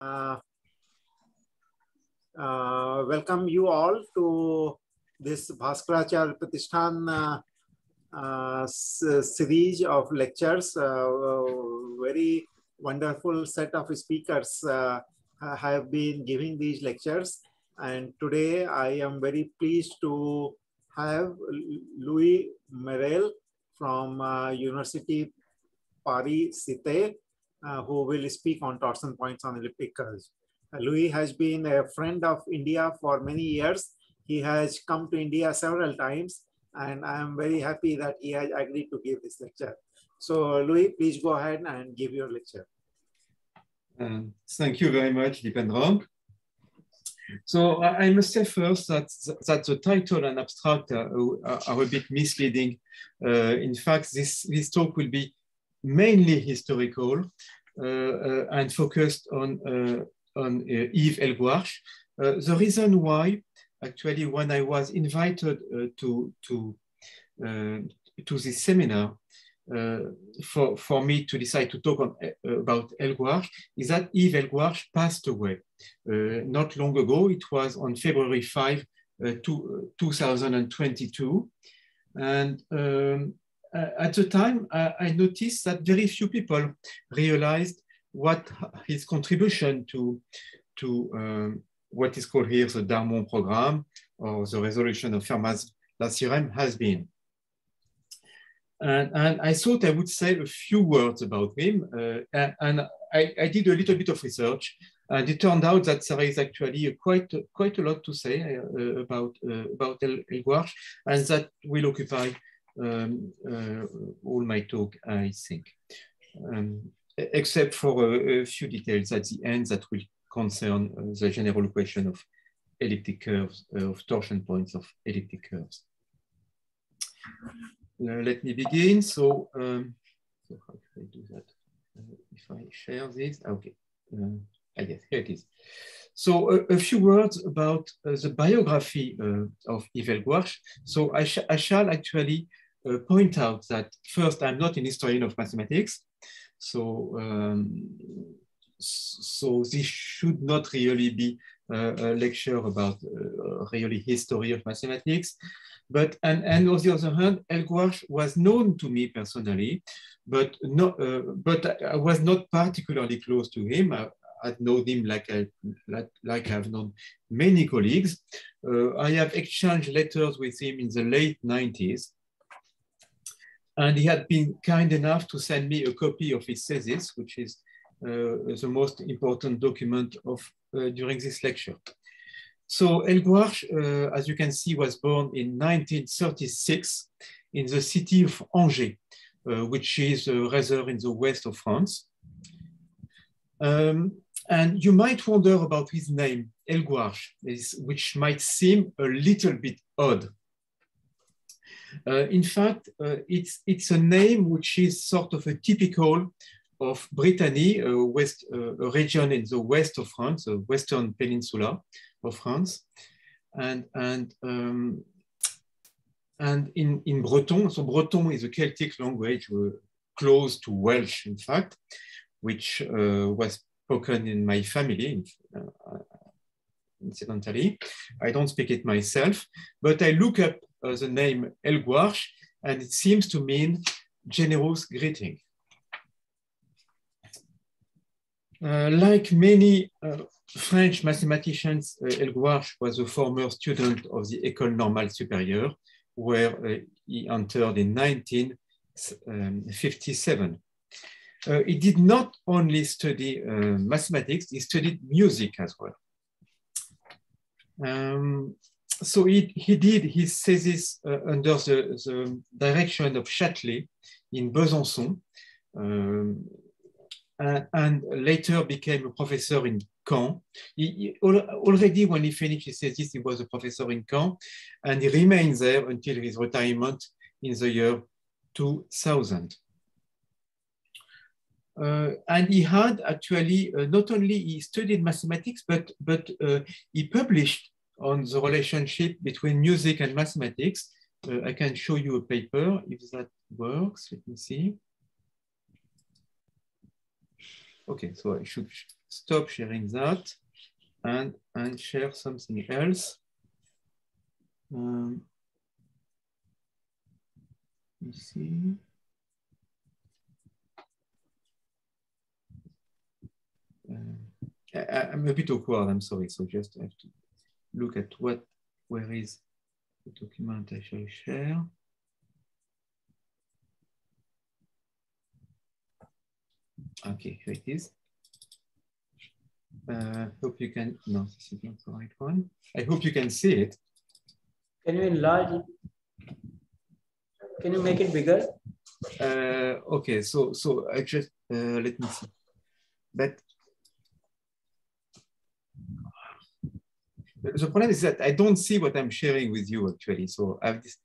Uh, uh, welcome you all to this Bhaskaracharya Pratishthan uh, uh, series of lectures. Uh, very wonderful set of speakers have been giving these lectures. And today I am very pleased to have Loic Merel from University Paris Cité, uh, who will speak on torsion points on elliptic curves. Uh, Loic has been a friend of India for many years. He has come to India several times, and I am very happy that he has agreed to give this lecture. So Loic, please go ahead and give your lecture. Um, thank you very much, Dipendra. So I must say first that, that the title and abstract are, are a bit misleading. Uh, in fact, this, this talk will be mainly historical uh, uh, and focused on, uh, on Yves Hellegouarch. the reason why, actually, when I was invited to, to, to this seminar, uh, for, for me to decide to talk on, uh, about Hellegouarch is that Yves Hellegouarch passed away uh, not long ago. It was on February 5, to, 2022. And um, at the time, I noticed that very few people realized what his contribution to, to um, what is called here the Darmon program or the resolution of Fermat's last theorem has been. And, and, I thought I would say a few words about him. Uh, and, I, I, did a little bit of research, and it turned out that there is actually quite quite a lot to say uh, about uh, about El, Hellegouarch, and that will occupy um, uh, all my talk, I think, um, except for a, a, few details at the end that will concern uh, the general question of elliptic curves, uh, of torsion points of elliptic curves. Let me begin. So, um, so how can I do that? If I share this, okay. Uh, ah, yes, here it is. So a, a few words about uh, the biography uh, of Yves Hellegouarch. So I, sh I shall actually uh, point out that first, I'm not an historian of mathematics. So, um, so this should not really be a lecture about really history of mathematics. But and, and on the other hand, Hellegouarch was known to me personally, but not uh, but I was not particularly close to him. I, I'd known him like I like, like I've known many colleagues. Uh, I have exchanged letters with him in the late 90s. And he had been kind enough to send me a copy of his thesis, which is uh, the most important document of uh, during this lecture. So Hellegouarch, uh, as you can see, was born in 1936 in the city of Angers, uh, which is rather in the west of France. Um, and you might wonder about his name, Hellegouarch, which might seem a little bit odd. Uh, in fact, uh, it's, it's a name which is sort of a typical of Brittany, a, west, a region in the west of France, the western peninsula of France. And, and, um, and in, in Breton, so Breton is a Celtic language uh, close to Welsh, in fact, which uh, was spoken in my family, incidentally. I don't speak it myself, but I look up uh, the name Hellegouarch, and it seems to mean generous greeting. Uh, like many uh, French mathematicians, uh, Hellegouarch was a former student of the École Normale Supérieure, where uh, he entered in 1957. Uh, he did not only study uh, mathematics, he studied music as well. Um, so he, he did his thesis under the, the, direction of Châtelet in Besançon, um, uh, and later became a professor in Caen. He, he, already when he finished his thesis, he was a professor in Caen, and he remained there until his retirement in the year 2000. Uh, and he had actually uh, not only he studied mathematics, but but uh, he published on the relationship between music and mathematics. Uh, I can show you a paper if that works. Let me see. Okay, so I should stop sharing that and, and share something else. Um, let me see. Uh, I, am a bit awkward, I'm sorry. So just have to look at what, where is the document I shall share. Okay, here it is. Uh, hope you can, no, this is not the right one. I hope you can see it. Can you enlarge it? Can you make it bigger? Uh, okay, so so I just, uh, let me see. But the problem is that I don't see what I'm sharing with you actually. So I have this.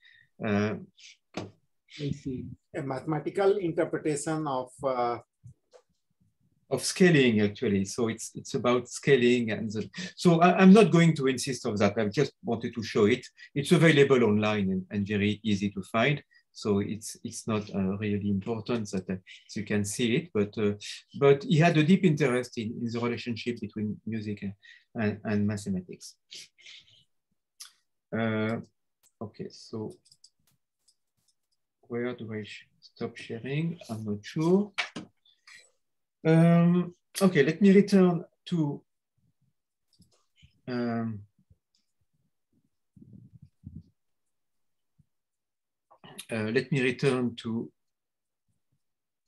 Uh, I see. A mathematical interpretation of uh, of scaling actually. So it's it's about scaling and the, so I, am not going to insist on that. I just wanted to show it. It's available online and, and very easy to find. So it's it's not uh, really important that uh, you can see it, but uh, but he had a deep interest in, in the relationship between music and, and mathematics. Uh, okay, so where do I stop sharing? I'm not sure. Um, okay, let me return to um, uh, let me return to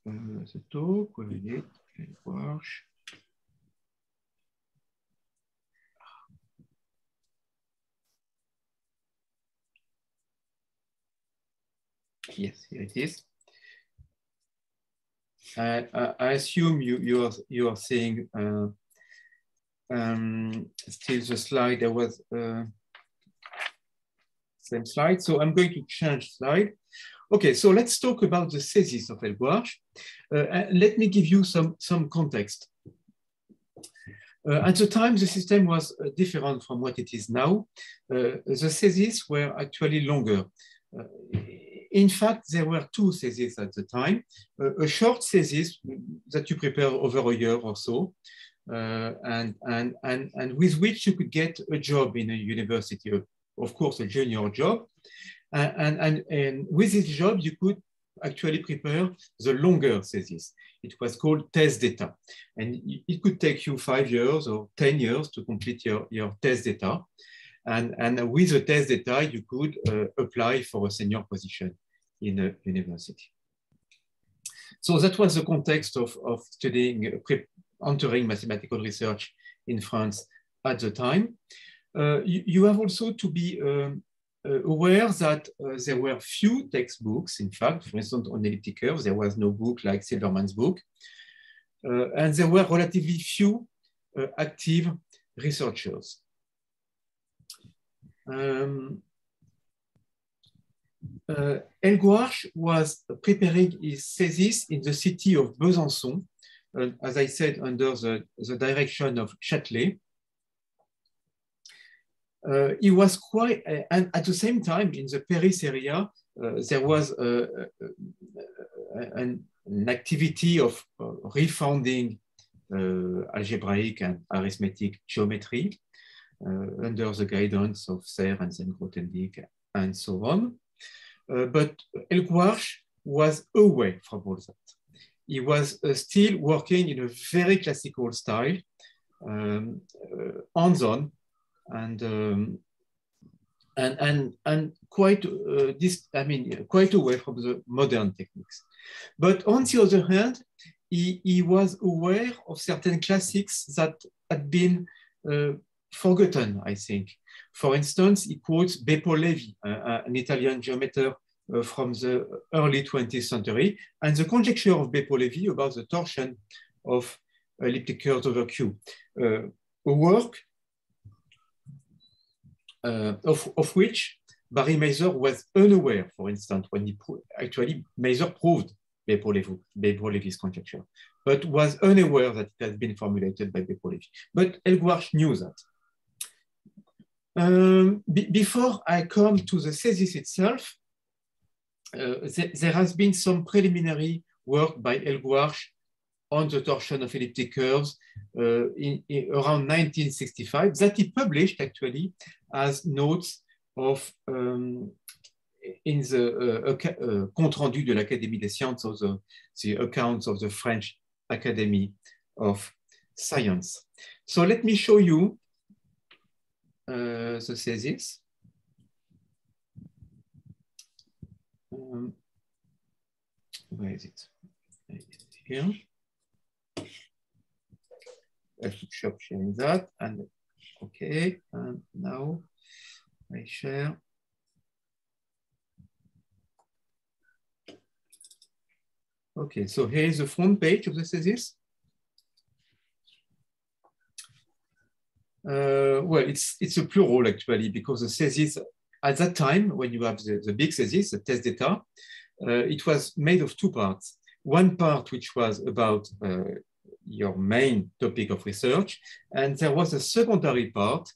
uh, the talk. Where is it? Wash. Yes, here it is. I, I, assume you you are you are seeing uh, um, still the slide. There was uh, same slide. So I'm going to change slide. Okay, so let's talk about the thesis of Hellegouarch. Uh, let me give you some some context. Uh, at the time, the system was uh, different from what it is now. Uh, the theses were actually longer. Uh, in fact, there were two theses at the time. Uh, a short thesis that you prepare over a year or so, uh, and, and, and, and with which you could get a job in a university, of course, a junior job. And, and, and with this job, you could actually prepare the longer thesis. It was called thèse d'état. And it could take you five years or 10 years to complete your, your thèse d'état. And, and with the thèse d'état, you could uh, apply for a senior position in a university. So that was the context of, of studying, entering mathematical research in France at the time. Uh, you, you, have also to be um, aware that there were few textbooks, in fact, for instance, on elliptic curves, there was no book like Silverman's book, and there were relatively few active researchers. Um, uh, was preparing his thesis in the city of Besançon, uh, as I said, under the, the direction of Châtelet. Uh, he was quite, uh, and at the same time, in the Paris area, uh, there was an, an, activity of refounding algebraic and arithmetic geometry under the guidance of Serre and then Grothendieck and so on. Uh, but Hellegouarch was away from all that. He was uh, still working in a very classical style, um, uh, hands-on, and um, and and and quite uh, this I mean quite away from the modern techniques. But on the other hand, he, he was aware of certain classics that had been uh, forgotten, I think. For instance, he quotes Beppo Levi, uh, an Italian geometer uh, from the early 20th century, and the conjecture of Beppo Levi about the torsion of elliptic curves over Q. Uh, a work uh, of, of which Barry Mazur was unaware, for instance, when he actually Mazur proved Beppo Levi's conjecture, but was unaware that it had been formulated by Beppo Levi. But Hellegouarch knew that. Um, before I come to the thesis itself, uh, th there has been some preliminary work by Hellegouarch on the torsion of elliptic curves uh, in, in, around 1965 that he published actually as notes of um, in the uh, uh, compte rendu de l'Académie des sciences, of the, the accounts of the French Academy of Science. So let me show you uh, the thesis. Um, where is it? Here. I should stop sharing that. And okay, and now I share. Okay, so here is the front page of the thesis. Uh, well, it's it's a plural actually because the thesis at that time when you have the, the big thesis, the thèse d'état, uh, it was made of two parts. One part which was about uh, your main topic of research, and there was a secondary part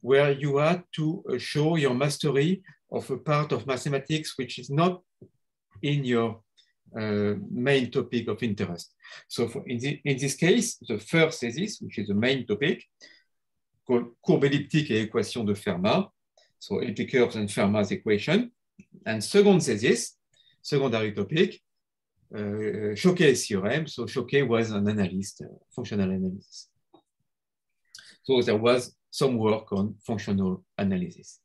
where you had to uh, show your mastery of a part of mathematics which is not in your uh, main topic of interest. So in, the, in, this case, the first thesis, which is the main topic, called courbe elliptique et équation de Fermat, so elliptic curves and Fermat's equation, and second thesis, secondary topic, uh, Choquet theorem. So Choquet was an analyst, uh, functional analysis. So there was some work on functional analysis.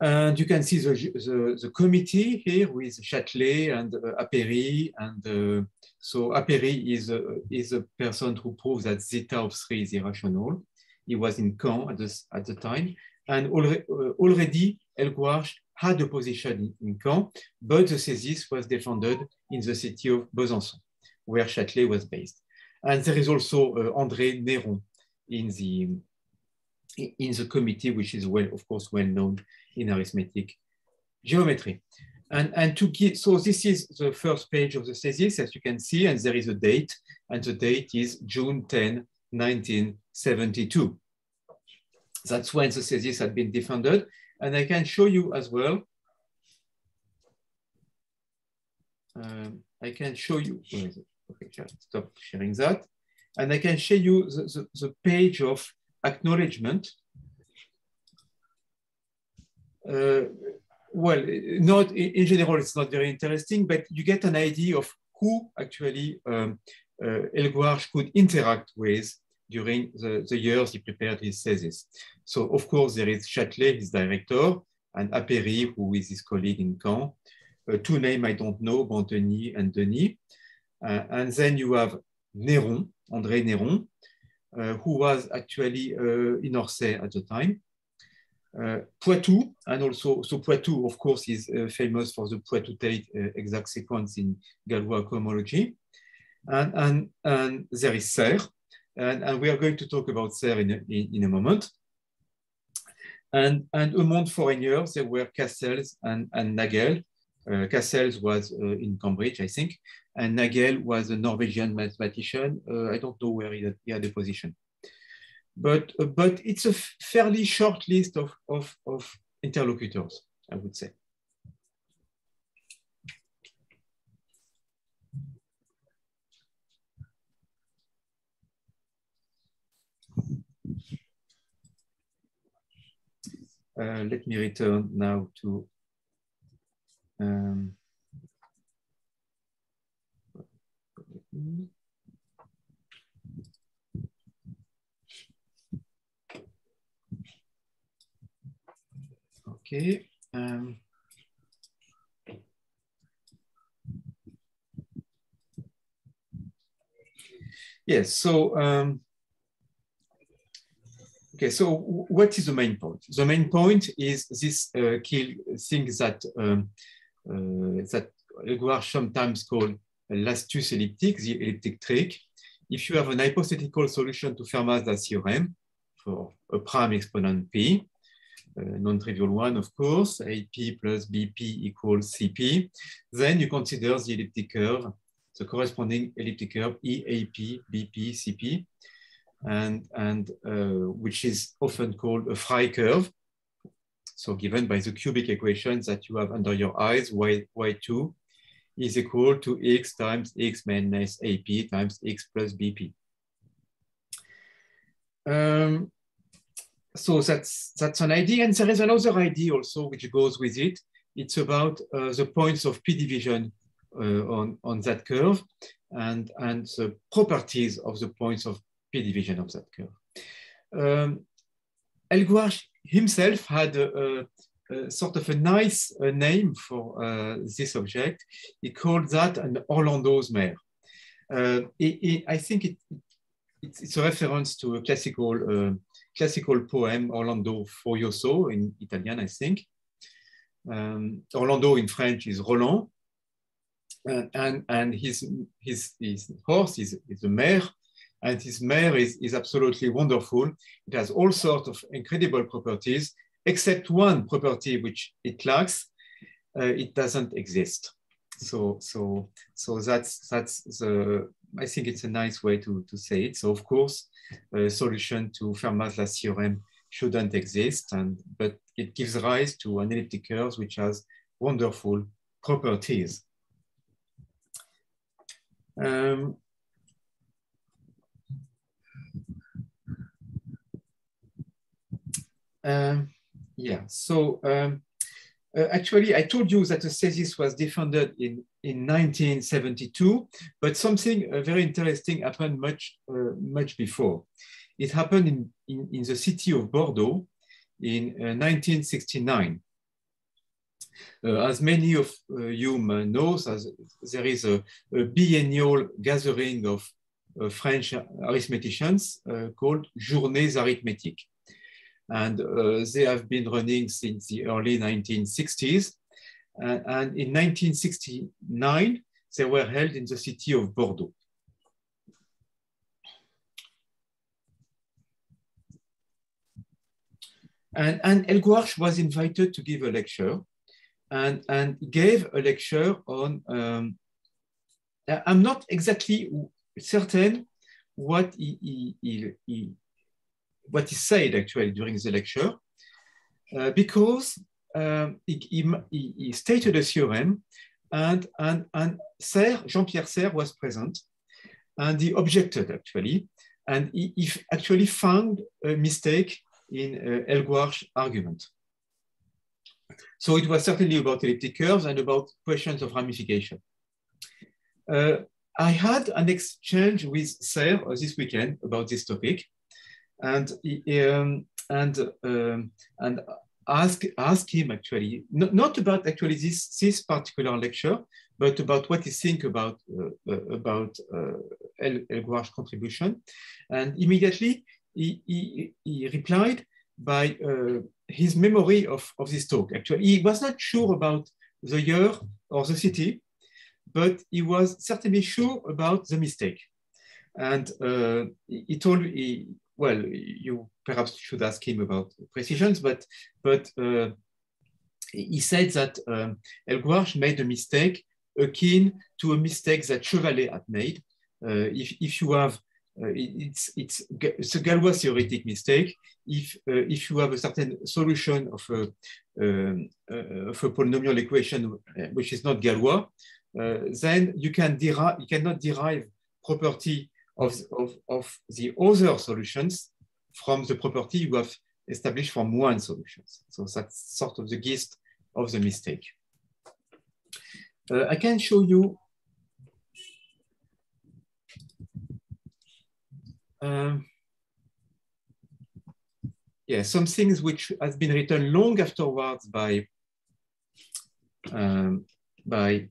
And you can see the, the, the committee here with Châtelet and uh, Apéry. And uh, so Apéry is a, is a person who proves that zeta of 3 is irrational. He was in Caen at, this, at the time. And uh, already Hellegouarch had a position in, Caen, but the thesis was defended in the city of Besançon, where Châtelet was based. And there is also uh, André Néron in the, in the committee, which is well, of course, well known in arithmetic geometry. And, and to get, so this is the first page of the thesis, as you can see, and there is a date, and the date is June 10, 1972. That's when the thesis had been defended. And I can show you as well. Um, I can show you, okay, stop sharing that. And I can show you the, the, the page of acknowledgement uh, well, not in general, it's not very interesting, but you get an idea of who actually um, uh, could interact with during the, the, years he prepared his thesis. So of course there is Châtelet, his director, and Apéry, who is his colleague in Caen. Uh, two names I don't know, Banteny and Denis. Uh, and then you have Néron, André Néron, uh, who was actually uh, in Orsay at the time. Uh, Poitou, and also, so Poitou, of course, is uh, famous for the Poitou-Tate exact sequence in Galois cohomology. And, and, and there is Serre, and, and we are going to talk about Serre in, in, in a moment. And, and among foreigners, there were Cassels and, and Nagell. Uh, Cassels was uh, in Cambridge, I think, and Nagell was a Norwegian mathematician. Uh, I don't know where he had, he had a position but, uh, but it's a fairly short list of, of, of interlocutors, I would say. Uh, let me return now to um, Okay. Um, yes, so, um, okay, so what is the main point? The main point is this uh, thing that, um, uh, that Hellegouarch sometimes called l'astuce elliptic, the elliptic trick. If you have an hypothetical solution to Fermat's theorem for a prime exponent p, uh, non-trivial one, of course, AP plus BP equals CP. Then you consider the elliptic curve, the corresponding elliptic curve EAP, BP, CP, and, and uh, which is often called a Frey curve. So given by the cubic equation that you have under your eyes, y, y2 is equal to x times x minus AP times x plus BP. Um, so that's that's an idea, and there is another idea also which goes with it. It's about uh, the points of p division uh, on on that curve, and and the properties of the points of division of that curve. Um, Hellegouarch himself had a, a, a, sort of a nice uh, name for uh, this object. He called that an Orlando's mare. Uh, I think it, it's, a reference to a classical uh, classical poem, Orlando Furioso in Italian, I think. Um, Orlando in French is Roland. And, and, and his, his, his horse is, is a mare, and this mare is, is absolutely wonderful. It has all sorts of incredible properties, except one property which it lacks, uh, it doesn't exist. So, so, so that's, that's the, I think it's a nice way to, to say it. So of course, a solution to Fermat's last theorem shouldn't exist, and, but it gives rise to an elliptic curve which has wonderful properties. Um, um, yeah, so um, uh, actually, I told you that the thesis was defended in, in 1972, but something uh, very interesting happened much, uh, much before. It happened in, in, in, the city of Bordeaux in 1969. Uh, uh, as many of uh, you know, there is a, a biennial gathering of French arithmeticians called Journées arithmétiques and uh, they have been running since the early 1960s. Uh, and in 1969, they were held in the city of Bordeaux. And, and Hellegouarch was invited to give a lecture and, and gave a lecture on, um, I'm not exactly certain what he, he, he, what he said actually during the lecture, uh, because um, he, he, he, stated a theorem and, and, and Serre, Jean-Pierre Serre was present and he objected actually, and he, he actually found a mistake in uh, Hellegouarch's argument. So it was certainly about elliptic curves and about questions of ramification. Uh, I had an exchange with Serre this weekend about this topic, and um, and um, and ask ask him actually not, not about actually this this particular lecture, but about what he think about uh, uh about uh, El, Hellegouarch's contribution, and immediately he, he, he replied by uh, his memory of, of this talk. Actually, he was not sure about the year or the city, but he was certainly sure about the mistake. And uh, he told he, well, you perhaps should ask him about precisions, but but uh, he said that um, Hellegouarch made a mistake akin to a mistake that Chevalley had made. Uh, if, if you have, uh, it's, it's, it's a Galois theoretic mistake. If, uh, if you have a certain solution of a, um, uh, of a polynomial equation uh, which is not Galois, then you, can derive, you cannot derive property of, of, of the other solutions from the property you have established from one solution. So that's sort of the gist of the mistake. Uh, I can show you um, yeah, some things which has been written long afterwards by um, by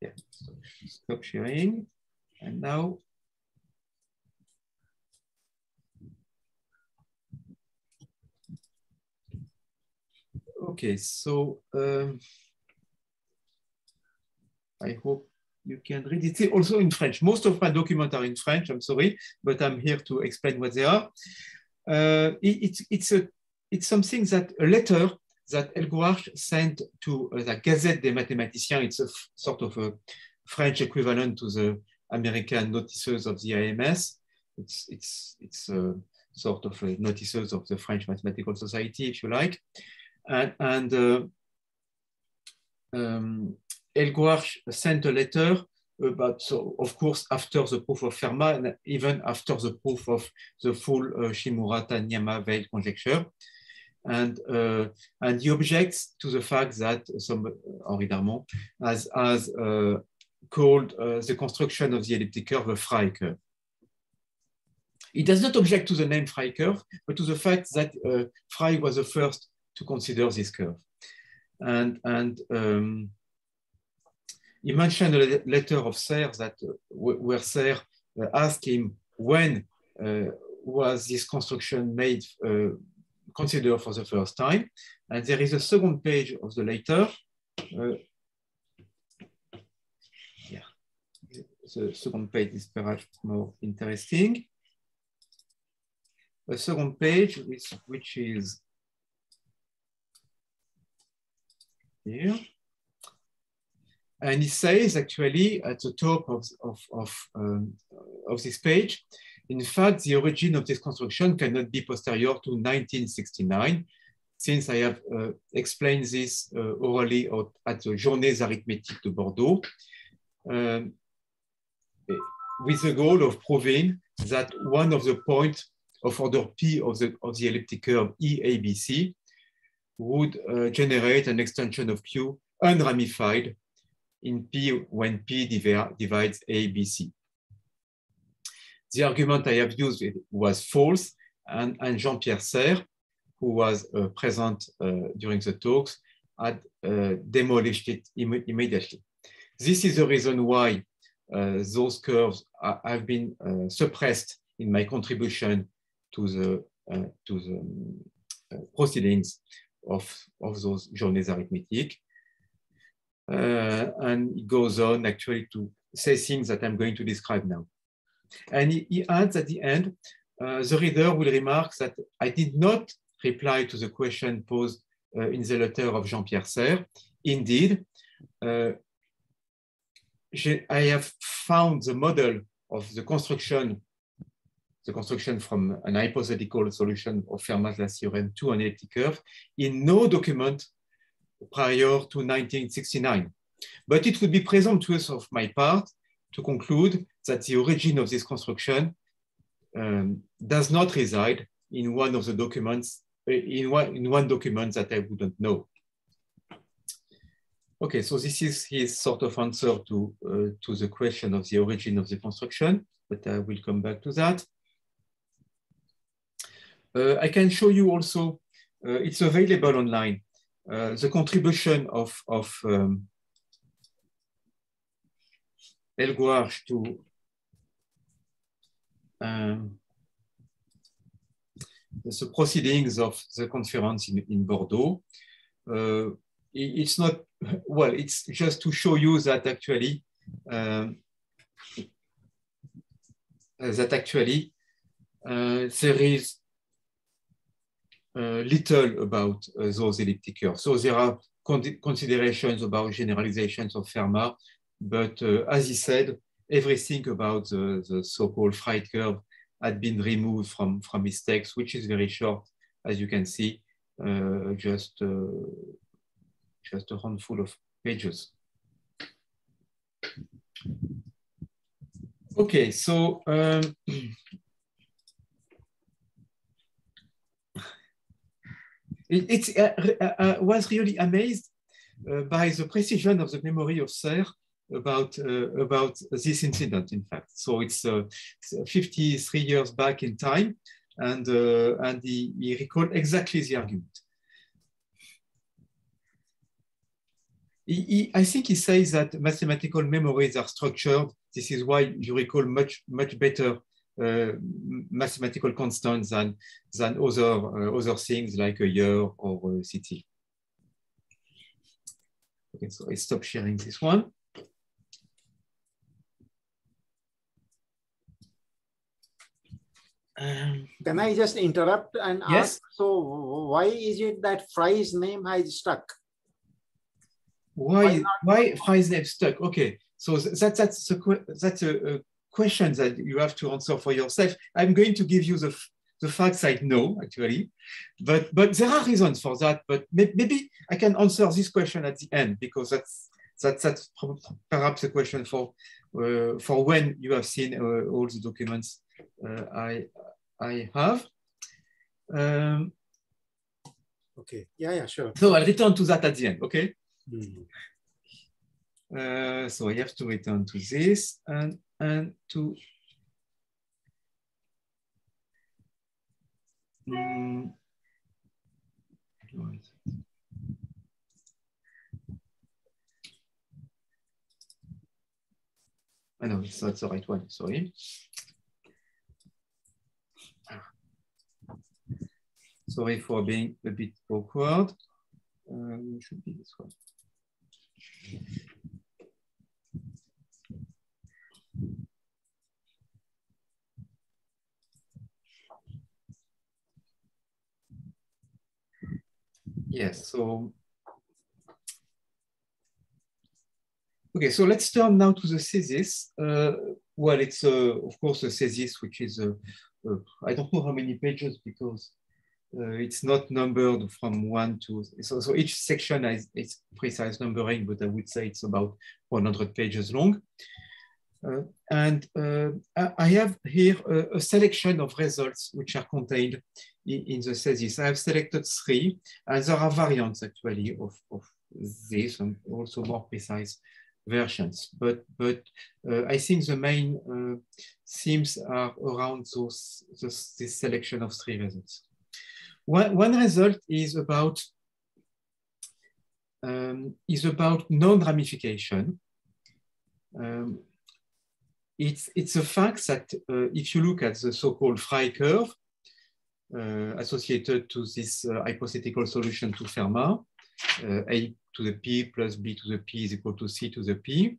Yeah, stop sharing. And now Okay, so um, I hope you can read it. Also in French. Most of my documents are in French, I'm sorry, but I'm here to explain what they are. Uh, it, it's, it's, a, it's something that a letter that Hellegouarch sent to uh, the Gazette des Mathématiciens. It's a sort of a French equivalent to the American notices of the AMS. It's, it's, it's uh, sort of uh, notices of the French Mathematical Society, if you like. And, and uh, um, sent a letter about, so of course, after the proof of Fermat, and even after the proof of the full uh, Shimura-Taniyama-Weil conjecture. And, uh, and he objects to the fact that some Henri Darmon has, has uh, called uh, the construction of the elliptic curve a Frey curve. He does not object to the name Frey curve, but to the fact that uh, was the first to consider this curve. And, and um, he mentioned a letter of Serre that uh, where Serre asked him when uh, was this construction made considered for the first time. And there is a second page of the letter. Uh, yeah, the second page is perhaps more interesting. A second page, which, which is here. And he says actually at the top of, of, of, um, of this page, in fact, the origin of this construction cannot be posterior to 1969, since I have uh, explained this uh, orally at the Journées Arithmétiques de Bordeaux, um, with the goal of proving that one of the points of order P of the, of the elliptic curve EABC would uh, generate an extension of Q unramified in P when P divides ABC. The argument I have used was false, and, and Jean-Pierre Serre, who was uh, present uh, during the talks, had uh, demolished it Im immediately. This is the reason why uh, those curves have been uh, suppressed in my contribution to the, uh, to the um, proceedings of, of those journées arithmétiques. Uh, and it goes on actually to say things that I'm going to describe now. And he, he adds at the end, uh, the reader will remark that I did not reply to the question posed uh, in the letter of Jean-Pierre Serre. Indeed, uh, I have found the model of the construction, the construction from an hypothetical solution of Fermat's last theorem to an elliptic curve in no document prior to 1969. But it would be presumptuous of my part to conclude that the origin of this construction um, does not reside in one of the documents, in one, in one document that I wouldn't know. Okay, so this is his sort of answer to, uh, to the question of the origin of the construction, but I will come back to that. Uh, I can show you also, uh, it's available online, uh, the contribution of, of um, to um, the proceedings of the conference in, in Bordeaux. Uh, it's not, well, it's just to show you that actually, um, that actually uh, there is uh, little about uh, those elliptic curves. So there are con considerations about generalizations of Fermat, but uh, as he said, everything about the, the so-called Frey curve had been removed from, from his text, which is very short, as you can see, uh, just, uh, just a handful of pages. Okay, so um, it, it uh, uh, was really amazed uh, by the precision of the memory of Serre about uh, about this incident. In fact, so it's uh, 53 years back in time, and uh, and he, he recalled exactly the argument. He, he, I think he says that mathematical memories are structured. This is why you recall much much better uh, mathematical constants than than other uh, other things like a year or a city. Okay, so I stop sharing this one. Um, Can I just interrupt and yes? ask? So, why is it that Frey's name has stuck? Why? Why, why Frey's name stuck? Okay, so that, that's a, that's a, a question that you have to answer for yourself. I'm going to give you the the facts I know actually, but but there are reasons for that. But maybe I can answer this question at the end because that's that's, that's perhaps a question for uh, for when you have seen uh, all the documents I I have. Um, okay. Yeah. Yeah. Sure. So I'll return to that at the end. Okay. Mm. Uh, so I have to return to this and and to Mm. I know it's not the right one, sorry. Sorry for being a bit awkward. Um, should be this one. Yes, so Okay, so let's turn now to the thesis. Uh, well, it's uh, of course a thesis which is, uh, uh I don't know how many pages because uh, it's not numbered from one to, so, so each section has its precise numbering, but I would say it's about 100 pages long. Uh, and I have here a, a, selection of results which are contained in, in, the thesis. I have selected three, and there are variants actually of, of this and also more precise versions. But, but uh, I think the main uh, themes are around those, those, this selection of three results. One, one result is about um, is about non-ramification. Um, it's, it's a fact that uh, if you look at the so-called Frey curve uh, associated to this uh, hypothetical solution to Fermat, uh, A to the P plus B to the P is equal to C to the P,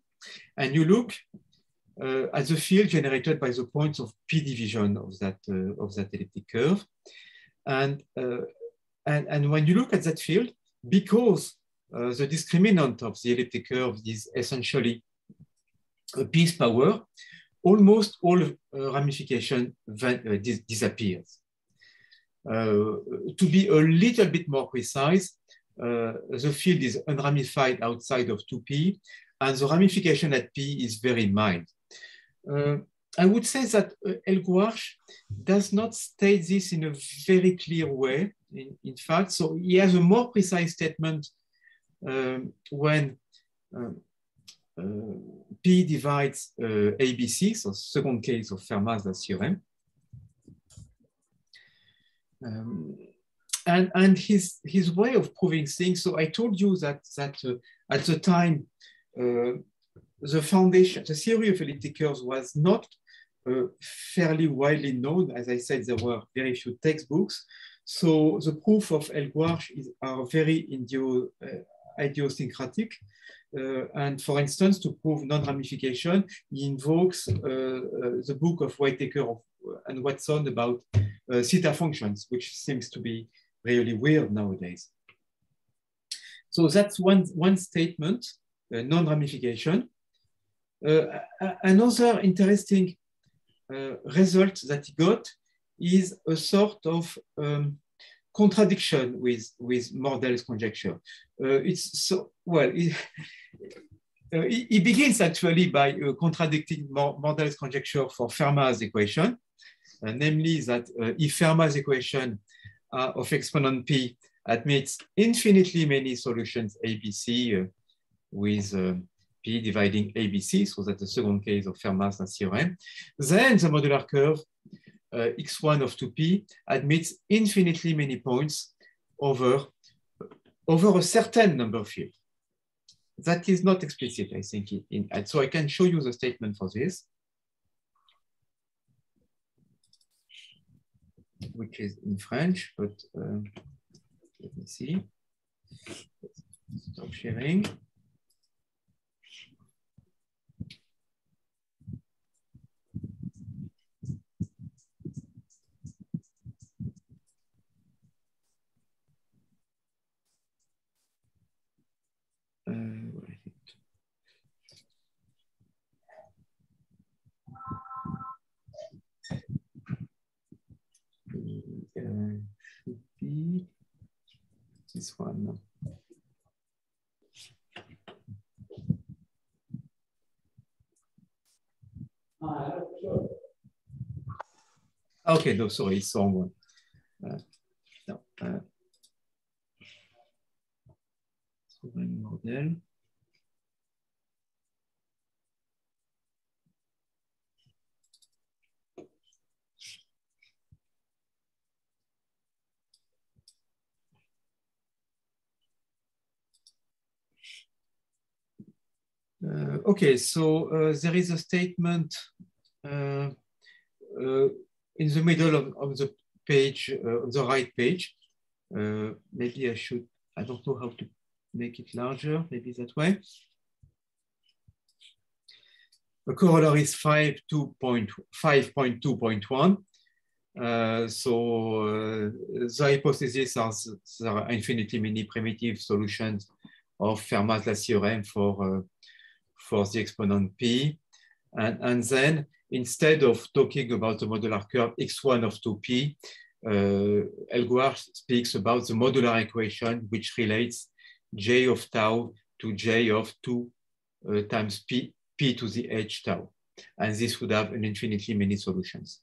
and you look uh, at the field generated by the points of P division of that, uh, of that elliptic curve. And, and, and when you look at that field, because the discriminant of the elliptic curve is essentially P's power, almost all uh, ramification uh, dis disappears. Uh, to be a little bit more precise, uh, the field is unramified outside of 2p, and the ramification at p is very mild. Uh, I would say that uh, Hellegouarch does not state this in a very clear way, in, in fact. So he has a more precise statement um, when um, uh, P divides uh, ABC, so second case of Fermat's theorem. Um, and and his, his way of proving things, so I told you that, that uh, at the time, uh, the foundation, the theory of elliptic curves was not uh, fairly widely known. As I said, there were very few textbooks. So the proof of Hellegouarch is are very uh, idiosyncratic. Uh, and for instance, to prove non-ramification, he invokes uh, uh, the book of Whittaker and Watson about theta functions, which seems to be really weird nowadays. So that's one, one statement, uh, non-ramification. Uh, another interesting uh, result that he got is a sort of um, contradiction with, with Mordell's conjecture. Uh, it's so, well, it, uh, he, begins actually by uh, contradicting Mordell's conjecture for Fermat's equation, uh, namely that if Fermat's equation of exponent p admits infinitely many solutions ABC with p dividing ABC, so that's the second case of Fermat's theorem, then the modular curve uh, x1 of 2p admits infinitely many points over, over a certain number field. That is not explicit, I think. In, so I can show you the statement for this, which is in French, but uh, let me see. Stop sharing. this one. Okay, no, sorry, it's wrong one. Uh, no, uh, Uh, okay, so uh, there is a statement uh, in the middle of, of the page, on the right page. maybe I should, I don't know how to make it larger, maybe that way. The corollary is 5.2.1. Uh, so uh, the hypothesis are there are infinitely many primitive solutions of Fermat's last theorem for uh, for the exponent p. And, and then instead of talking about the modular curve x1 of 2p, uh, speaks about the modular equation which relates j of tau to j of 2 uh, times p, p to the h tau. And this would have an infinitely many solutions.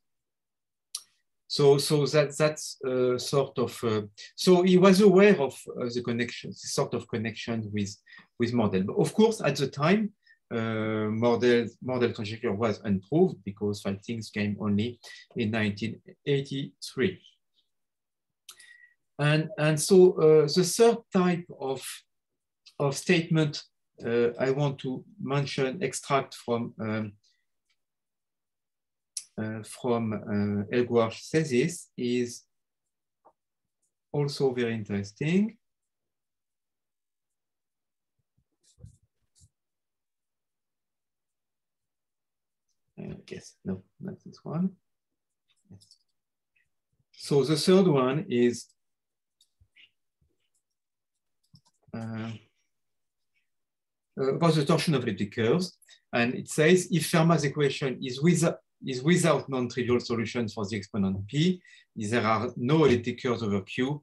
So, so that, that's uh, sort of, uh, so he was aware of uh, the connection, the sort of connection with, with Mordell. But of course, at the time, uh, model Mordell conjecture was unproved because things came only in 1983. And, and so uh, the third type of, of statement uh, I want to mention, extract from um, uh, from uh, Hellegouarch's thesis is also very interesting. I guess, no, not this one. Yes. So the third one is uh, about the torsion of elliptic curves. And it says if Fermat's equation is, without is without non-trivial solutions for the exponent p, there are no elliptic curves over Q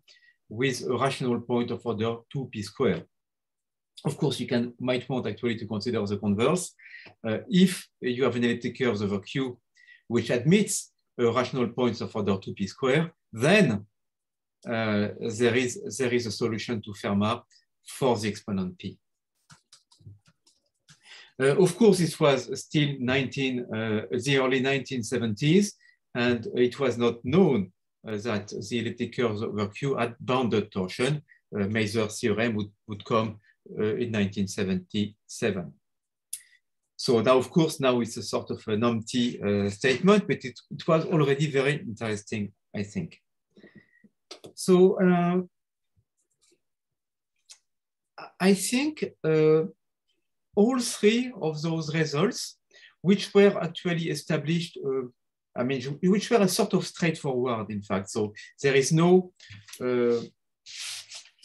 with a rational point of order 2p squared. Of course, you can might want actually to consider the converse. Uh, if you have an elliptic curve over Q, which admits a rational points of order 2p squared, then uh, there, is, there is a solution to Fermat for the exponent p. Uh, of course, it was still 19, uh, the early 1970s, and it was not known uh, that the elliptic curves over Q had bounded torsion. Uh, Mazur's theorem would, would come uh, in 1977. So now, of course, now it's a sort of an empty uh, statement, but it, it, was already very interesting, I think. So uh, I think uh, all three of those results, which were actually established, uh, I mean, which were a sort of straightforward, in fact. So there is no, uh,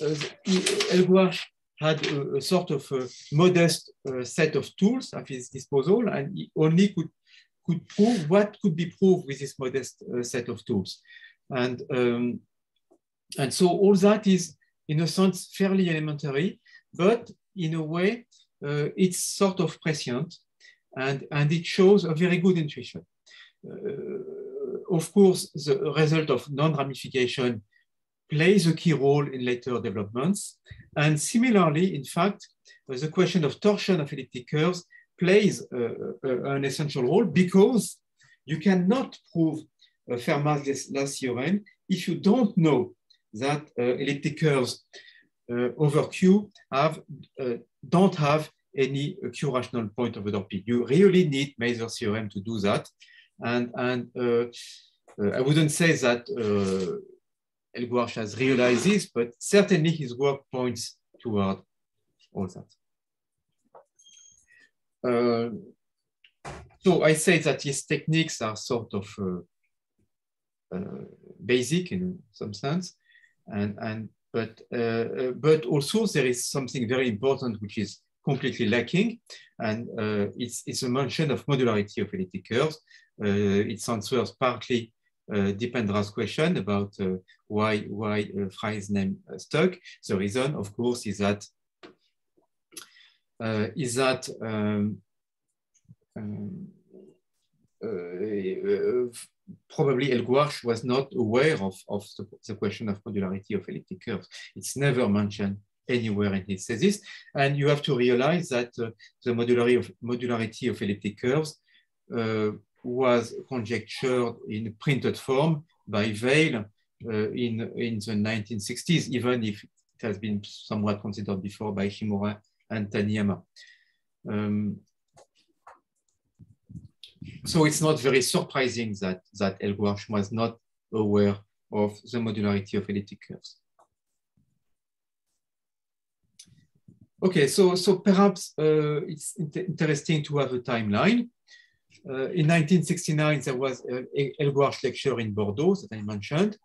uh, had a, a, sort of a modest uh, set of tools at his disposal, and he only could, could prove what could be proved with this modest uh, set of tools. And, um, and so all that is, in a sense, fairly elementary, but in a way, uh, it's sort of prescient, and, and it shows a very good intuition. Uh, of course, the result of non-ramification plays a key role in later developments. And similarly, in fact, the question of torsion of elliptic curves plays uh, an essential role because you cannot prove Fermat's last theorem if you don't know that uh, elliptic curves uh, over Q have, uh, don't have any Q rational point over P. You really need Mazur's theorem to do that. And, and I wouldn't say that Hellegouarch has realized this, but certainly his work points toward all that. Uh, so I say that his techniques are sort of uh, uh, basic in some sense, and, and but uh, uh, but also there is something very important which is completely lacking, and uh, it's, it's a mention of modularity of elliptic curves. it answers partly uh, Dipendra's question about uh, why why uh, Frey's name uh, stuck. The reason, of course, is that uh, is that um, um, uh, probably Hellegouarch was not aware of, of the, the, question of modularity of elliptic curves. It's never mentioned anywhere in his thesis. And you have to realize that uh, the modularity of, modularity of elliptic curves uh, was conjectured in printed form by Weil uh, in, in the 1960s, even if it has been somewhat considered before by Shimura and Taniyama. Um, so it's not very surprising that, that Hellegouarch was not aware of the modularity of elliptic curves. Okay, so, so perhaps uh, it's inter interesting to have a timeline. Uh, in 1969, there was an Hellegouarch lecture in Bordeaux that I mentioned.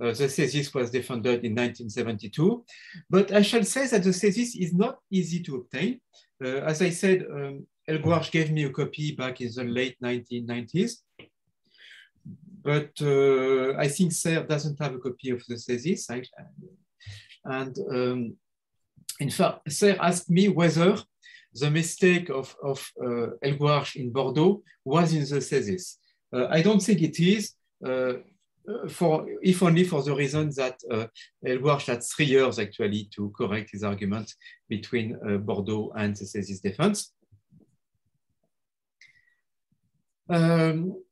Uh, the thesis was defended in 1972, but I shall say that the thesis is not easy to obtain. Uh, as I said, um, Hellegouarch gave me a copy back in the late 1990s, but uh, I think Serre doesn't have a copy of the thesis. I, and um, in fact, Serre asked me whether the mistake of, of uh, Hellegouarch in Bordeaux was in the thesis. Uh, I don't think it is. Uh, for if only for the reason that uh, Hellegouarch had three years actually to correct his argument between uh, Bordeaux and the thesis defense. Um,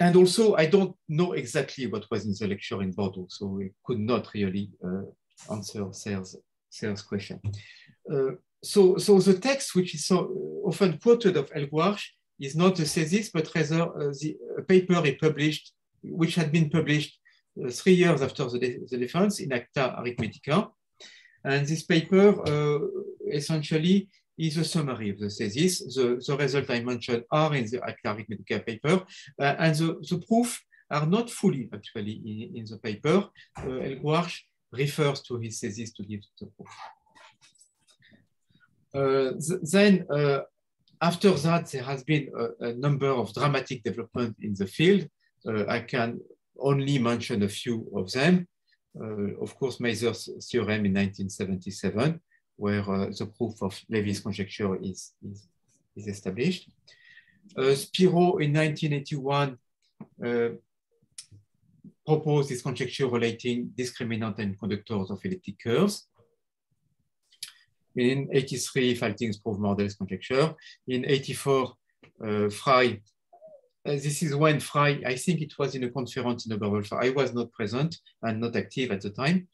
and also, I don't know exactly what was in the lecture in Bordeaux, so I could not really uh, answer Serre's, Serre's question. Uh, so, so the text, which is so often quoted of Hellegouarch, is not the thesis, but rather uh, the paper he published which had been published uh, three years after the, the, defense in Acta Arithmetica. And this paper uh, essentially is a summary of the thesis. The, the results I mentioned are in the Arithmetica paper, uh, and the, the proof are not fully actually in, in the paper. Uh, refers to his thesis to give the proof. Uh, th then, uh, after that, there has been a, a, number of dramatic developments in the field. Uh, I can only mention a few of them. Uh, of course, Mazur's theorem in 1977, where uh, the proof of Levi's conjecture is, is, is established. Szpiro in 1981 proposed this conjecture relating discriminant and conductors of elliptic curves. In 83, Faltings proved Mordell's conjecture. In 84, uh, Frey uh, this is when Frey, I think it was in a conference in Oberwolfach. I was not present and not active at the time.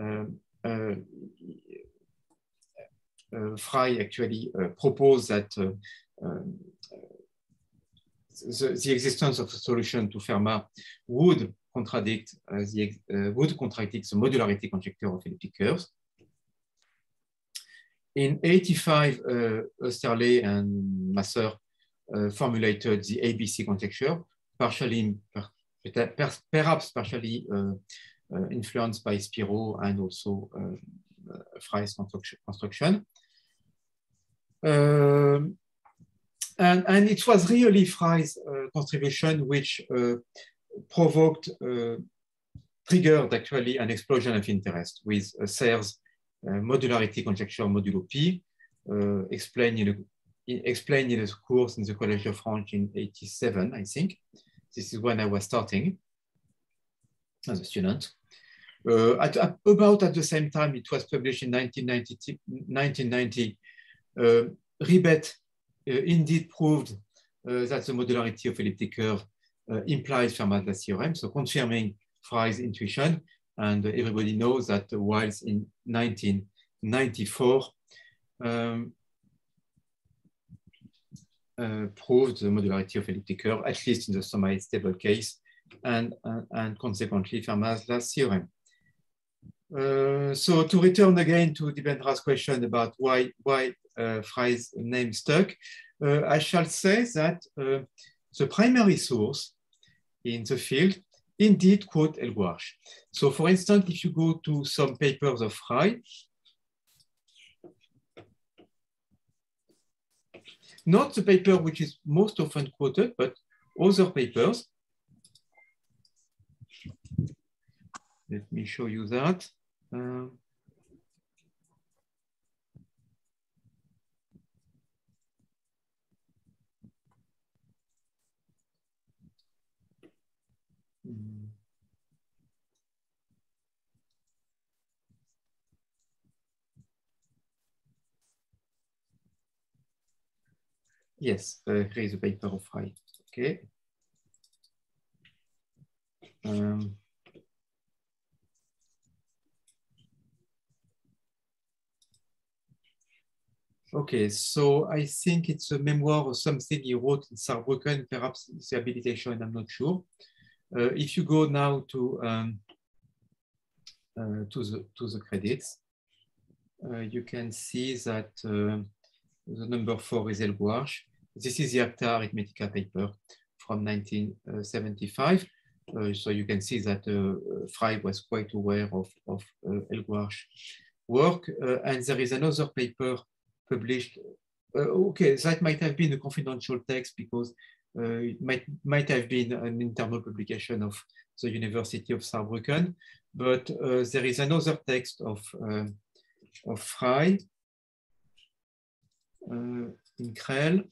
Uh, uh, Frey actually uh, proposed that uh, um, the, the, existence of a solution to Fermat would contradict the would contradict the modularity conjecture of elliptic curves. In 85, Oesterle and Masser uh, formulated the ABC conjecture, partially, perhaps partially uh, uh, influenced by Szpiro and also Frey's construction. Um, and, and, it was really Frey's contribution which provoked triggered actually an explosion of interest with uh, Serre's uh, modularity conjecture modulo P, uh, explained in a explained in a course in the College of France in 87, I think. This is when I was starting as a student. Uh, at, at, about at the same time, it was published in 1990. 1990 uh, Ribet uh, indeed proved uh, that the modularity of elliptic curve uh, implies Fermat's theorem, so confirming Frey's intuition. And everybody knows that Wiles in 1994, um, uh, proved the modularity of elliptic curve, at least in the semi-stable case, and, uh, and consequently Fermat's last theorem. Uh, so to return again to Dipendra's question about why, why uh, Frey's name stuck, uh, I shall say that uh, the primary source in the field indeed quote Hellegouarch. So for instance, if you go to some papers of Frey, not the paper which is most often quoted, but other papers. let me show you that. Uh, mm. Yes, uh, here is a paper of Frey. Okay. Um, okay, so I think it's a memoir or something he wrote in Saarbrücken, perhaps it's habilitation, I'm not sure. Uh, if you go now to um, uh, to the to the credits, uh, you can see that uh, the number four is Hellegouarch. This is the Acta Arithmetica paper from 1975. Uh, so you can see that uh, Frey was quite aware of, of uh, Hellegouarch's work. Uh, and there is another paper published. Okay, that might have been a confidential text because it might, might have been an internal publication of the University of Saarbrücken. But there is another text of, of Frey in Crelle.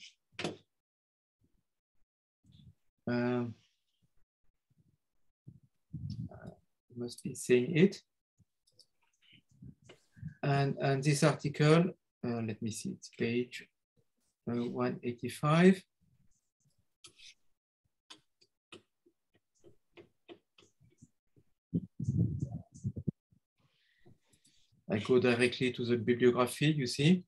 Uh, must be saying it. And, and this article, uh, let me see, it's page uh, 185. I go directly to the bibliography, you see.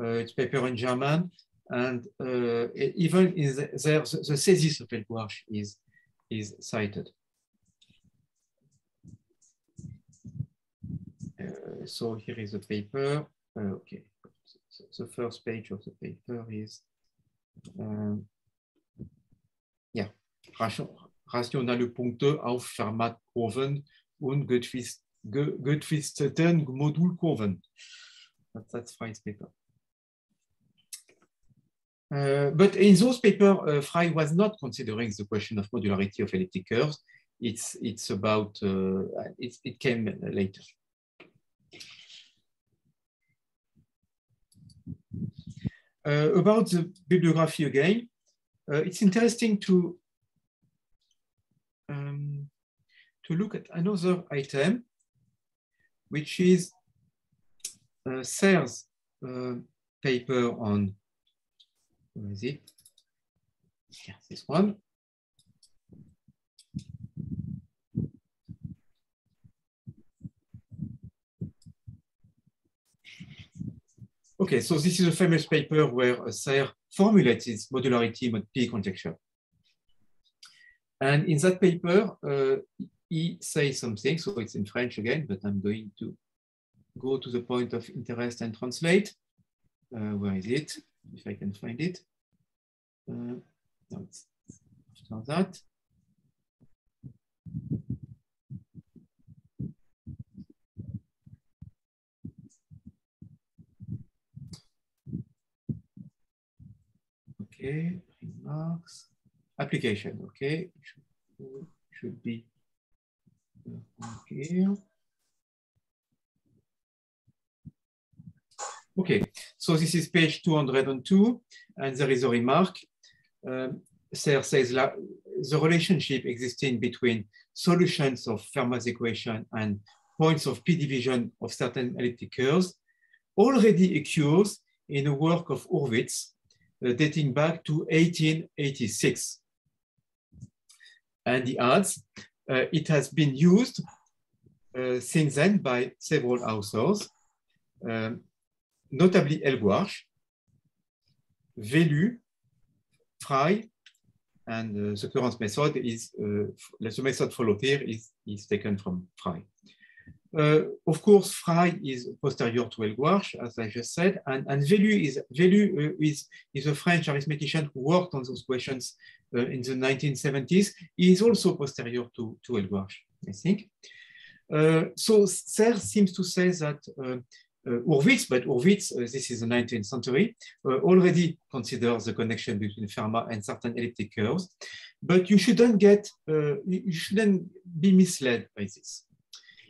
Uh, it's paper in German. And uh, even in the, there, the, the thesis of Hellegouarch is, is cited. Uh, so here is the paper. Uh, okay, so the first page of the paper is, um, rationale Punkte auf Fermat-Kurven und getwisteten Modulkurven. That, that's Frey's paper. Uh, but in those papers, uh, Frey was not considering the question of modularity of elliptic curves. It's, it's about, uh, it, it came later. Uh, about the bibliography again, uh, it's interesting to, um, to look at another item, which is uh, Serre's uh, paper on where is it? Yeah, this one. Okay, so this is a famous paper where Serre formulates its modularity mod P conjecture. And in that paper, uh, he says something, so it's in French again, but I'm going to go to the point of interest and translate. Uh, where is it? if I can find it. Uh, no, it's after that. Okay, remarks, application, okay, should, be here. Okay, so this is page 202, and there is a remark. Um, Serre says the relationship existing between solutions of Fermat's equation and points of p division of certain elliptic curves already occurs in a work of Hurwitz uh, dating back to 1886. And the adds, uh, it has been used uh, since then by several authors. Um, notably Hellegouarch, Velu, Frey, and uh, the current method is, the method followed here is, is taken from Frey. Uh, of course, Frey is posterior to Hellegouarch, as I just said, and, and Velu, is, Velu uh, is, is a French arithmetician who worked on those questions uh, in the 1970s. He is also posterior to, to I think. Uh, so Serre seems to say that uh, Hurwitz, but Hurwitz, uh, this is the 19th century, uh, already considers the connection between Fermat and certain elliptic curves, but you shouldn't get, you shouldn't be misled by this.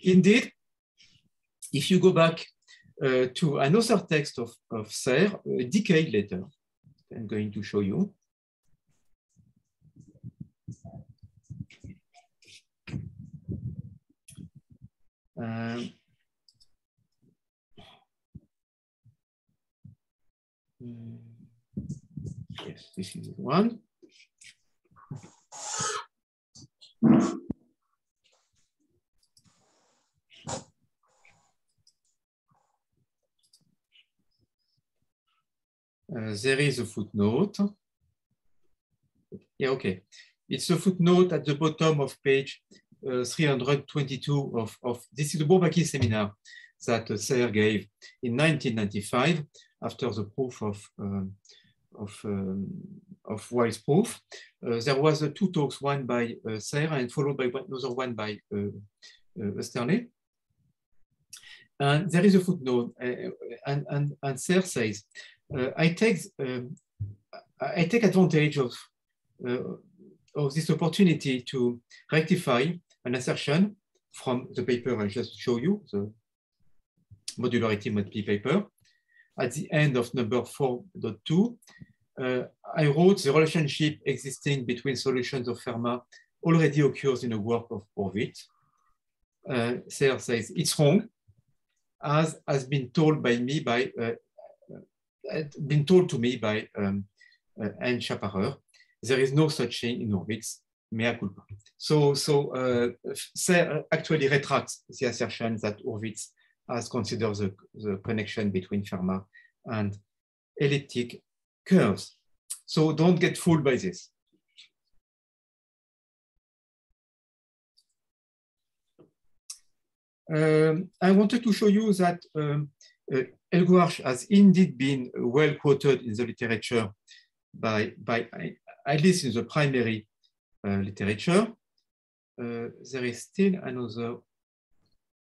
indeed, if you go back uh, to another text of, of Serre, a decade later, I'm going to show you. Um, yes, this is one. There is a footnote. Yeah, okay. It's a footnote at the bottom of page uh, 322 of, of this is the Bourbaki seminar that uh, Serre gave in 1995 after the proof of um, of um, of Wiles proof. Uh, there was uh, two talks, one by uh, and followed by another one by uh, uh, Oesterlé. And there is a footnote, uh, and, and, and says, I take um, I take advantage of uh, of this opportunity to rectify an assertion from the paper I just show you, the modularity mod P paper. At the end of number 4.2, uh, I wrote the relationship existing between solutions of Fermat already occurs in a work of Hurwitz. Uh, Serre says it's wrong, as has been told by me by uh, been told to me by um, uh, Anne Schappacher. There is no such thing in Hurwitz, mea culpa. So, so uh, Serre actually retracts the assertion that Hurwitz has considered the, the connection between Fermat and elliptic curves. So don't get fooled by this. Um, I wanted to show you that um, uh, Hellegouarch has indeed been well quoted in the literature by, by at least in the primary uh, literature. Uh, there is still another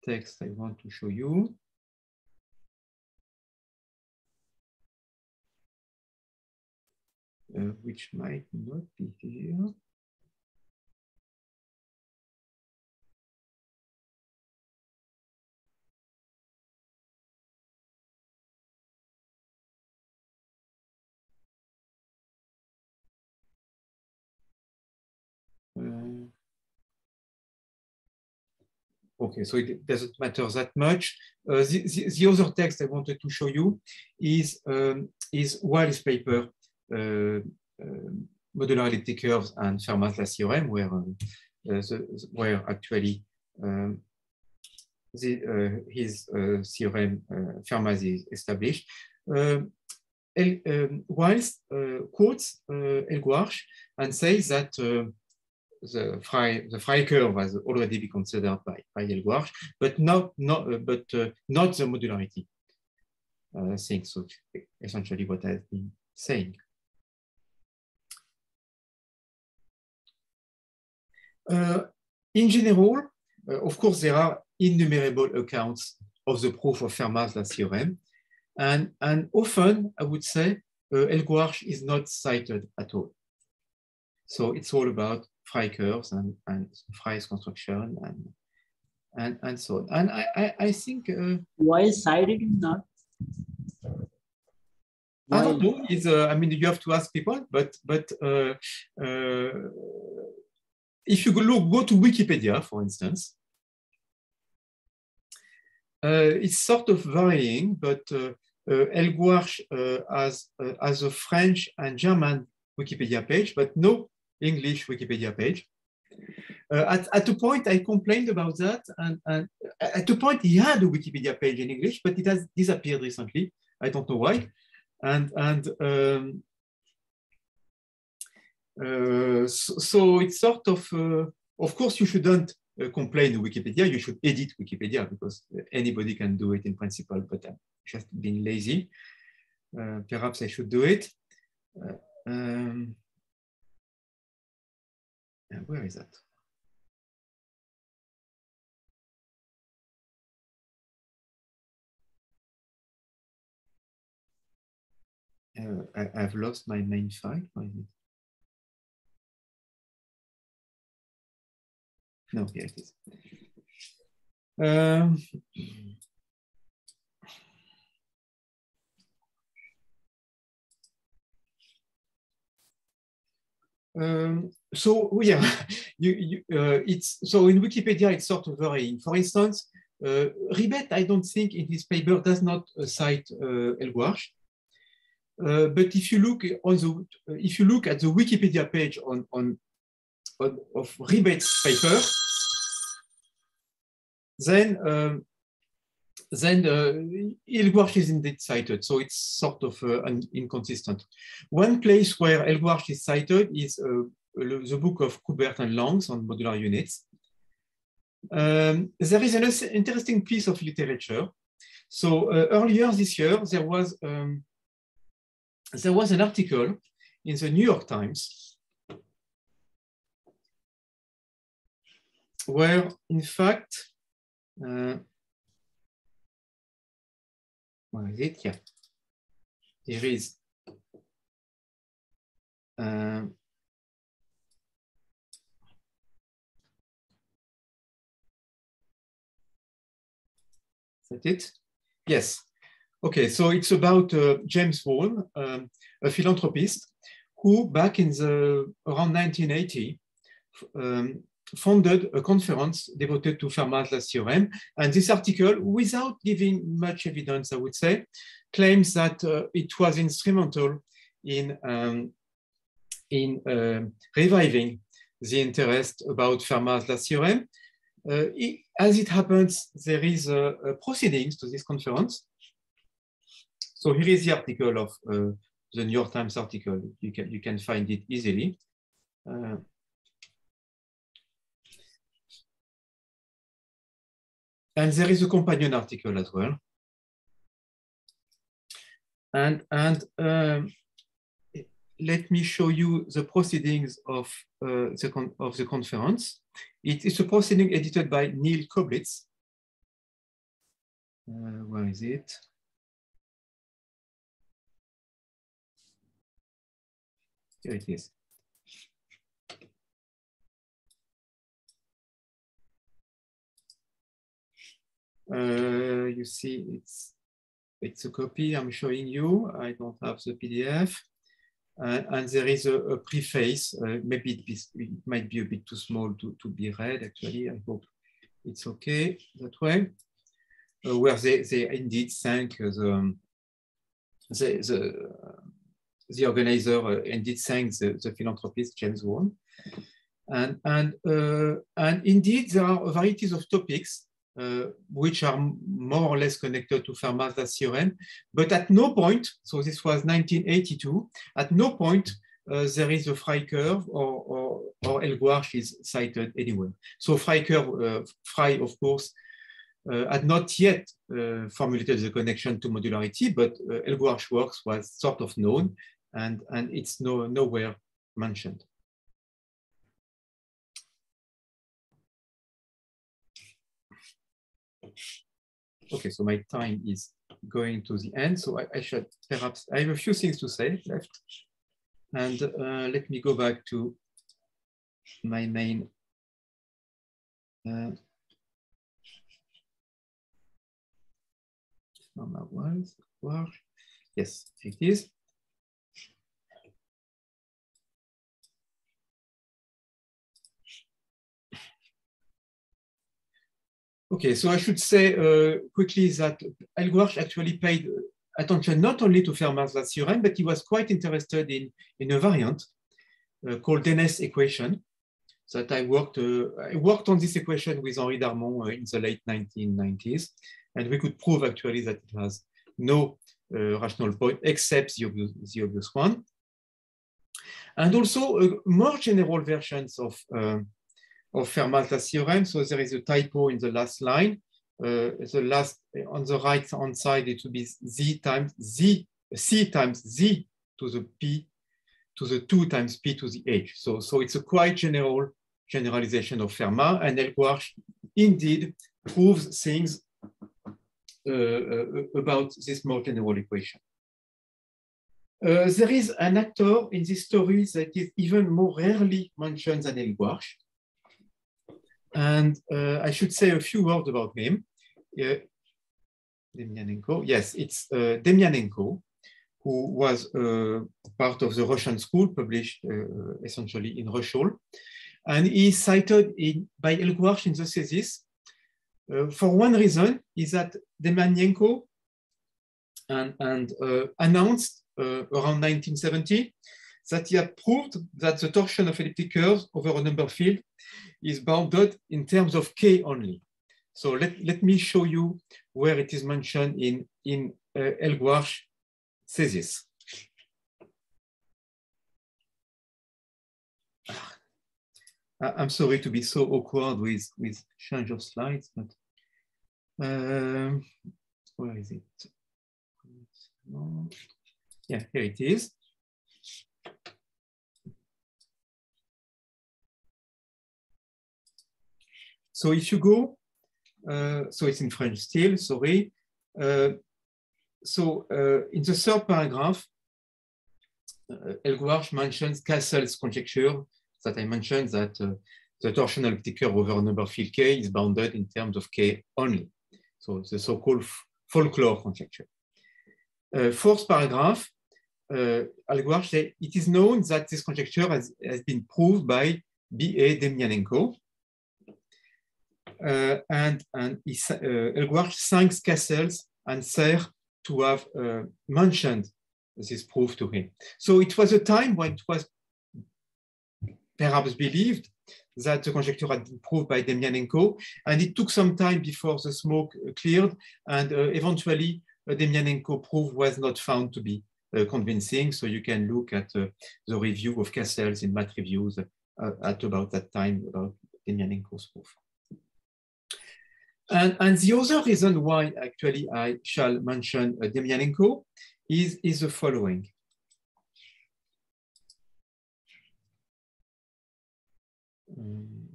text I want to show you. Uh, which might not be here. Okay, so it doesn't matter that much. Uh, the, the, the, other text I wanted to show you is, um, is Wiles' paper, uh, modular elliptic curves and Fermat's last theorem, where, um, the, where actually um, the, uh, his uh, theorem uh, Fermat is established. Um, El, um, Wiles quotes Hellegouarch and says that the Frey the curve has already been considered by, by Hellegouarch, but not not uh, but uh, not the modularity uh, thing. So essentially, what I've been saying. Uh, in general, uh, of course, there are innumerable accounts of the proof of Fermat's last theorem, and and often I would say uh, Hellegouarch is not cited at all. So it's all about Frey curves and, and Frey's construction and and and so on. And I I, I think uh, why cited is not? I don't know. It's, uh, I mean, you have to ask people, but but uh, uh, if you go look, go to Wikipedia, for instance, uh, it's sort of varying, but uh, Hellegouarch uh, has uh, has a French and German Wikipedia page, but no English Wikipedia page. Uh, at, at a point, I complained about that, and, and, at a point, he had a Wikipedia page in English, but it has disappeared recently. I don't know why. And, and um, uh, so, so, it's sort of, uh, of course, you shouldn't uh, complain to Wikipedia, you should edit Wikipedia because anybody can do it in principle, but I'm just being lazy. Uh, perhaps I should do it. Uh, um, and where is that? Uh, I, have lost my main file. No, here it is. Um, um, so yeah, you, you, uh, it's so in Wikipedia it's sort of varying. For instance, uh, Ribet, I don't think in his paper does not uh, cite uh, Hellegouarch. Uh, but if you look on the if you look at the Wikipedia page on on, on of Ribet's paper, then um, then uh, is indeed cited, so it's sort of uh, inconsistent. One place where Hellegouarch is cited is uh, the book of Kubert and Lang's on modular units. Um, there is an interesting piece of literature. So uh, earlier this year, there was um, there was an article in the New York Times where, in fact, uh, where is it? Yeah, there is. Uh, that it? Yes. Okay, so it's about uh, James Vaughan, um, a philanthropist who back in the around 1980 um, founded a conference devoted to Fermat's last theorem. And this article, without giving much evidence, I would say, claims that uh, it was instrumental in, um, in uh, reviving the interest about Fermat's last theorem. Uh, it, as it happens, there is a, a proceedings to this conference so here is the article of uh, the New York Times article. You can, you can find it easily. Uh, and there is a companion article as well. And, and um, let me show you the proceedings of, uh, the, of the conference. It is a proceeding edited by Neil Koblitz. Uh, where is it? Here it is. Uh, you see, it's it's a copy I'm showing you. I don't have the PDF. Uh, and there is a, a preface. Uh, maybe it, might be a bit too small to, to be read, actually. I hope it's okay that way. Uh, where they, they indeed thank the, the, the the organizer uh, indeed thanks the, the, philanthropist James Vaughan. And, and, uh, and indeed, there are varieties of topics uh, which are more or less connected to Fermat's theorem, but at no point, so this was 1982, at no point uh, there is a Frey curve or, or, or is cited anywhere. So curve, uh, Frey, of course, uh, had not yet formulated the connection to modularity, but uh, Hellegouarch works was sort of known, and, and it's no, nowhere mentioned. Okay, so my time is going to the end, so I, I should perhaps, I have a few things to say left. And uh, let me go back to my main uh, Yes, it is. Okay, so I should say uh, quickly that Hellegouarch actually paid attention not only to Fermat's last theorem, but he was quite interested in, in a variant uh, called Dénes equation that I worked, uh, I worked on this equation with Henri Darmon uh, in the late 1990s. And we could prove actually that it has no uh, rational point except the obvious, the obvious one. And also uh, more general versions of of Fermat's theorem. So there is a typo in the last line. Uh, the last on the right hand side, it will be z times z, c times z to the p to the 2 times p to the h. So, so it's a quite general generalization of Fermat, and Hellegouarch indeed proves things uh, uh, about this more general equation. Uh, there is an actor in this story that is even more rarely mentioned than Hellegouarch, And uh, I should say a few words about him. Uh, Demyanenko, yes, it's uh, Demyanenko, who was uh, part of the Russian school, published uh, essentially in Russian. And he is cited in, by Hellegouarch in the thesis uh, for one reason is that Demyanenko and, and announced around 1970 that he had proved that the torsion of elliptic curves over a number field is bounded in terms of k only. So let, let me show you where it is mentioned in, in uh, Hellegouarch thesis. I'm sorry to be so awkward with, with change of slides, but um, where is it? Yeah, here it is. So if you go, uh, so it's in French still, sorry. Uh, so uh, in the third paragraph, uh, Hellegouarch mentions Cassels' conjecture that I mentioned that uh, the torsional curve over number field K is bounded in terms of K only. So the so-called folklore conjecture. Uh, fourth paragraph, uh, Hellegouarch says, it is known that this conjecture has, has been proved by B.A. Demyanenko. Uh, and and uh, Hellegouarch thanks Cassels and Serre to have uh, mentioned this proof to him. So it was a time when it was perhaps believed that the conjecture had been proved by Demyanenko, and it took some time before the smoke cleared, and uh, eventually uh, proof was not found to be uh, convincing. So you can look at uh, the review of Cassels in Math Reviews at about that time about Demyanenko's proof. And, and, the other reason why actually I shall mention uh, Demyanenko is, is the following. Um,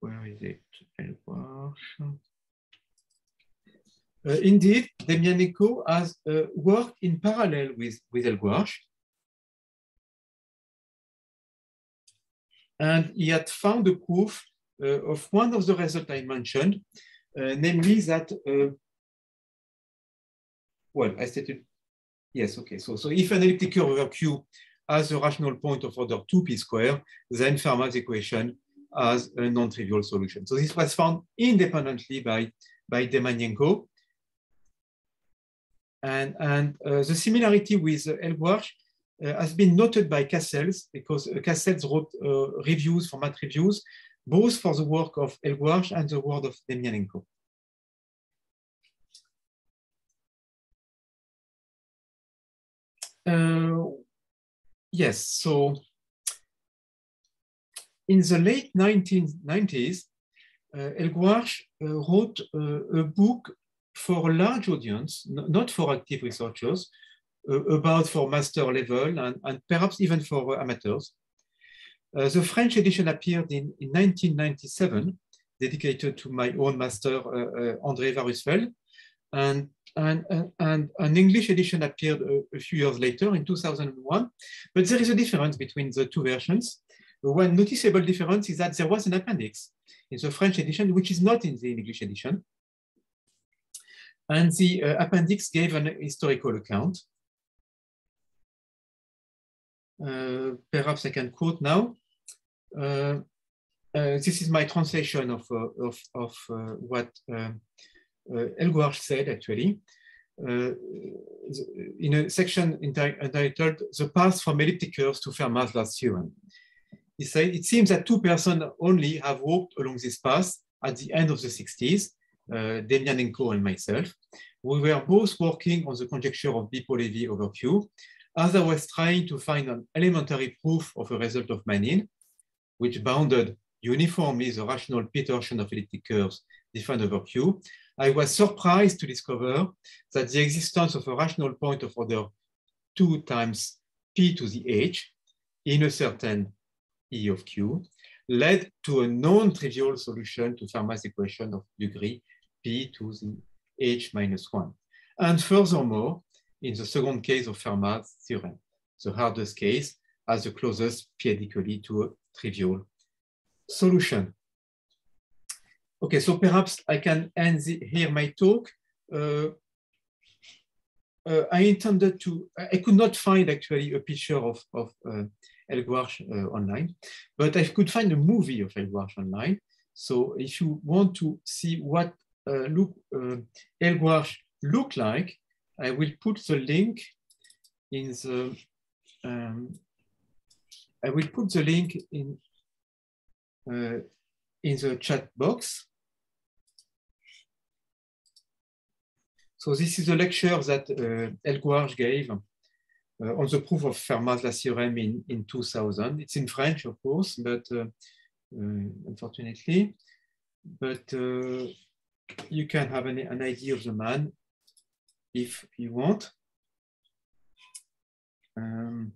where is it? Uh, indeed, Demyanenko has uh, worked in parallel with, with Hellegouarch. And he had found a proof of one of the results I mentioned, uh, namely that, uh, well, I stated, yes, okay. So, so if an elliptic curve over Q has a rational point of order 2p square, then Fermat's equation has a non-trivial solution. So this was found independently by, by Demyanenko. And, and uh, the similarity with uh, uh, has been noted by Cassels because uh, Cassels wrote uh, reviews, format reviews, both for the work of Hellegouarch and the work of Demianenko. Uh, yes, so in the late 1990s, uh, Hellegouarch uh, wrote uh, a book for a large audience, not for active researchers, uh, about for master level and, and perhaps even for amateurs. Uh, the French edition appeared in, in 1997, dedicated to my own master, uh, André Warusfel, And, and, and, an English edition appeared a, a, few years later in 2001. But there is a difference between the two versions. One noticeable difference is that there was an appendix in the French edition, which is not in the English edition. And the uh, appendix gave an historical account. Uh, perhaps I can quote now. Uh, uh, this is my translation of, of, of what Hellegouarch said, actually. in a section entitled The Path from Elliptic Curves to Fermat's Last Theorem. He said, it seems that two persons only have walked along this path at the end of the 60s, uh, Demyanenko and myself. We were both working on the conjecture of Beppo-Levi over Q, as I was trying to find an elementary proof of a result of Manin, which bounded uniformly the rational p-torsion of elliptic curves defined over Q, I was surprised to discover that the existence of a rational point of order 2 times p to the h in a certain E of Q led to a non-trivial solution to Fermat's equation of degree p to the h minus 1. And furthermore, in the second case of Fermat's theorem, the hardest case, as the closest periodically to trivial solution. Okay, so perhaps I can end the, here my talk. Uh, uh, I intended to, I could not find actually a picture of, of uh, Hellegouarch uh, online, but I could find a movie of Hellegouarch online. So if you want to see what uh, look uh, Hellegouarch look like, I will put the link in the, um, I will put the link in, uh, in the chat box. So this is a lecture that uh, Hellegouarch gave uh, on the proof of Fermat's last theorem in, in 2000. It's in French, of course, but uh, uh unfortunately, but uh, you can have an, an idea of the man if you want. Um,